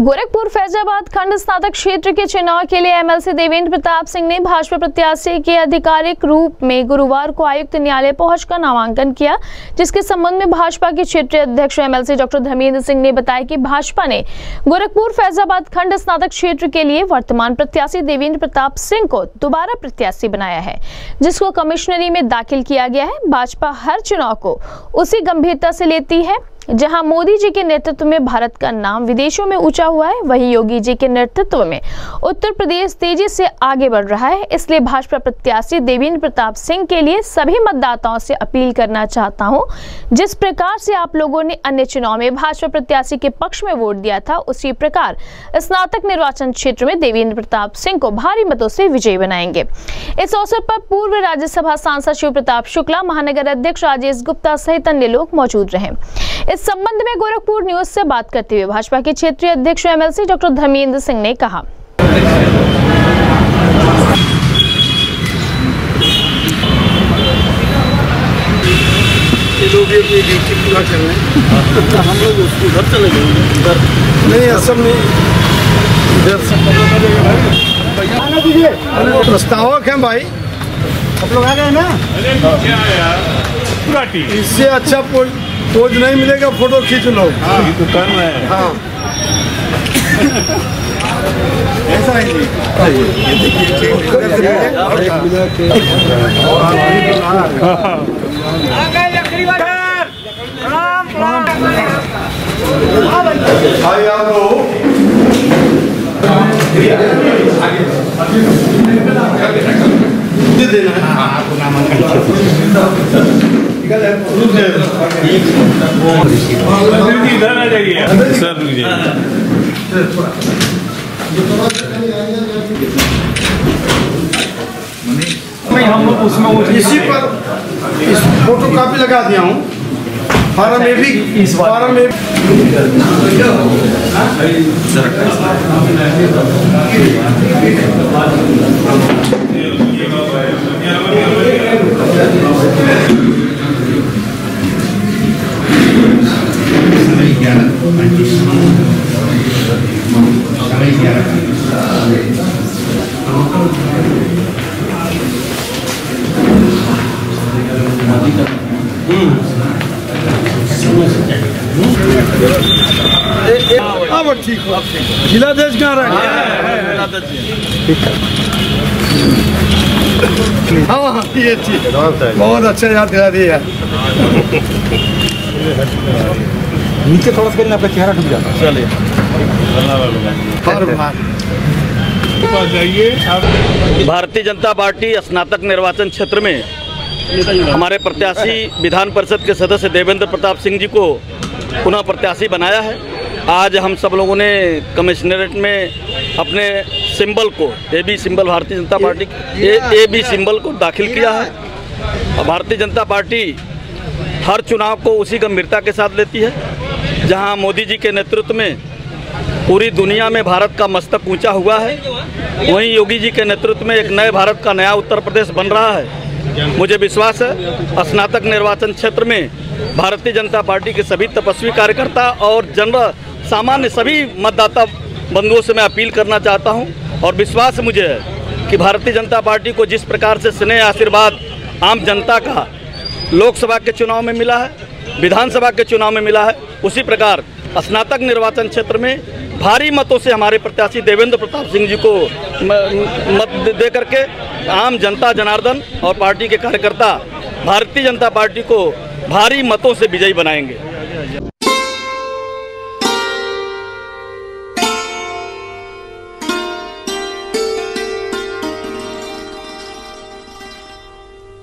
गोरखपुर, फैजाबाद खंड स्नातक क्षेत्र के चुनाव के लिए एमएलसी देवेंद्र प्रताप सिंह ने भाजपा प्रत्याशी के आधिकारिक रूप में गुरुवार को आयुक्त न्यायालय पहुंचकर नामांकन किया, जिसके संबंध में भाजपा के क्षेत्रीय अध्यक्ष एमएलसी डॉक्टर धर्मेंद्र सिंह ने बताया कि भाजपा ने गोरखपुर, फैजाबाद खंड स्नातक क्षेत्र के लिए वर्तमान प्रत्याशी देवेंद्र प्रताप सिंह को दोबारा प्रत्याशी बनाया है, जिसको कमिश्नरी में दाखिल किया गया है। भाजपा हर चुनाव को उसी गंभीरता से लेती है। जहाँ मोदी जी के नेतृत्व में भारत का नाम विदेशों में ऊँचा हुआ है, वहीं योगी जी के नेतृत्व में उत्तर प्रदेश तेज़ी से आगे बढ़ रहा है, इसलिए भाजपा प्रत्याशी देवेंद्र प्रताप सिंह के लिए सभी मतदाताओं से अपील करना चाहता हूँ। जिस प्रकार से आप लोगों ने अन्य चुनाव में भाजपा प्रत्याशी के पक्ष में वोट दिया था, उसी प्रकार स्नातक निर्वाचन क्षेत्र में देवेंद्र प्रताप सिंह को भारी मतों से विजयी बनाएँगे। इस अवसर पर पूर्व राज्यसभा सांसद शिव प्रताप शुक्ला, महानगर अध्यक्ष राजेश गुप्ता सहित अन्य लोग मौजूद रहे। इस संबंध में गोरखपुर न्यूज़ से बात करते हुए भाजपा के क्षेत्रीय अध्यक्ष एमएलसी डॉक्टर धर्मेंद्र सिंह ने कहा। ये लोग भी अपनी ड्यूटी पूरा कर रहे हैं। हम लोग उसको उधर चले गए। उधर नहीं असम में इधर। प्रस्तावक हैं भाई। आप लोग आ गए ना? पूरा टीम इससे अच्छा पोज नहीं मिलेगा फ़ोटो खींच लो। ये तो कर्म हाँ। ऐसा है जी। ये देखिए भाई आप लोग देना है सर रुक जाइए इसी पर इस फ़ोटो कॉपी लगा दिया हूँ फार्म में भी इस फार्म में अब ठीक हो जिला देश कहाँ रह हाँ। हाँ ये ठीक बहुत अच्छा याद दिला दिया नीचे थोड़ा सा आपका चेहरा डूब जाता है। चलिए भारतीय जनता पार्टी स्नातक निर्वाचन क्षेत्र में हमारे प्रत्याशी विधान परिषद के सदस्य देवेंद्र प्रताप सिंह जी को पुनः प्रत्याशी बनाया है। आज हम सब लोगों ने कमिश्नरेट में अपने सिंबल को ए B symbol Bharatiya Janata Party A A B symbol को दाखिल किया है। भारतीय जनता पार्टी हर चुनाव को उसी गंभीरता के साथ लेती है। जहाँ मोदी जी के नेतृत्व में पूरी दुनिया में भारत का मस्तक ऊँचा हुआ है, वहीं योगी जी के नेतृत्व में एक नए भारत का नया उत्तर प्रदेश बन रहा है। मुझे विश्वास है, स्नातक निर्वाचन क्षेत्र में भारतीय जनता पार्टी के सभी तपस्वी कार्यकर्ता और जनरल सामान्य सभी मतदाता बंधुओं से मैं अपील करना चाहता हूँ और विश्वास मुझे है कि भारतीय जनता पार्टी को जिस प्रकार से स्नेह, आशीर्वाद आम जनता का लोकसभा के चुनाव में मिला है विधानसभा के चुनाव में मिला है। उसी प्रकार स्नातक निर्वाचन क्षेत्र में भारी मतों से हमारे प्रत्याशी देवेंद्र प्रताप सिंह जी को मत दे- करके आम जनता जनार्दन और पार्टी के कार्यकर्ता, भारतीय जनता पार्टी को भारी मतों से विजयी बनाएँगे।